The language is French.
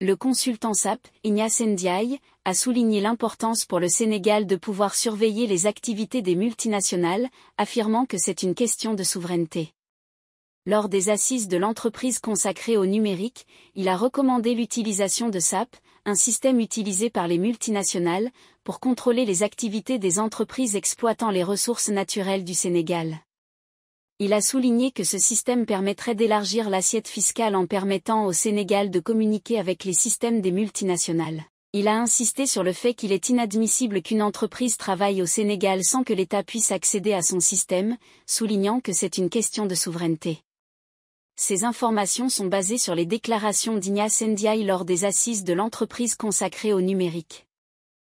Le consultant SAP, Ignace Ndiaye, a souligné l'importance pour le Sénégal de pouvoir surveiller les activités des multinationales, affirmant que c'est une question de souveraineté. Lors des assises de l'entreprise consacrée au numérique, il a recommandé l'utilisation de SAP, un système utilisé par les multinationales, pour contrôler les activités des entreprises exploitant les ressources naturelles du Sénégal. Il a souligné que ce système permettrait d'élargir l'assiette fiscale en permettant au Sénégal de communiquer avec les systèmes des multinationales. Il a insisté sur le fait qu'il est inadmissible qu'une entreprise travaille au Sénégal sans que l'État puisse accéder à son système, soulignant que c'est une question de souveraineté. Ces informations sont basées sur les déclarations d'Ignace Ndiaye lors des assises de l'entreprise consacrée au numérique.